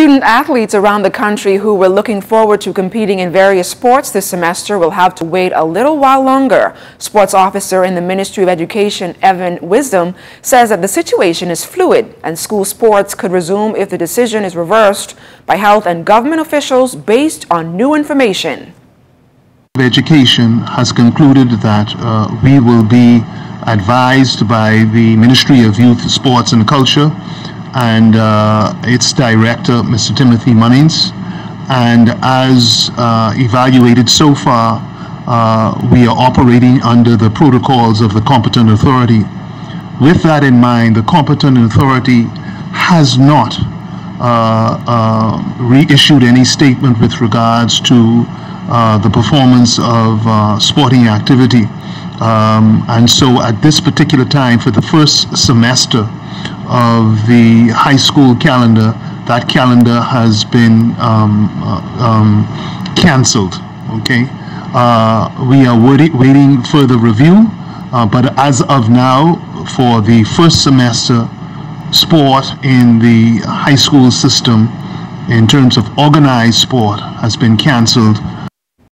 Student athletes around the country who were looking forward to competing in various sports this semester will have to wait a little while longer. Sports officer in the Ministry of Education, Evan Wisdom, says that the situation is fluid and school sports could resume if the decision is reversed by health and government officials based on new information. Education has concluded that uh, we will be advised by the Ministry of Youth, Sports and Culture and uh, its director, Mr. Timothy Munnings. And as uh, evaluated so far, uh, we are operating under the protocols of the competent authority. With that in mind, the competent authority has not uh, uh, reissued any statement with regards to uh, the performance of sporting activity. Um, and so at this particular time, for the first semester, of the high school calendar, that calendar has been um, uh, um, canceled. Okay, uh, we are waiting, waiting further review, uh, but as of now, for the first semester, sport in the high school system, in terms of organized sport, has been canceled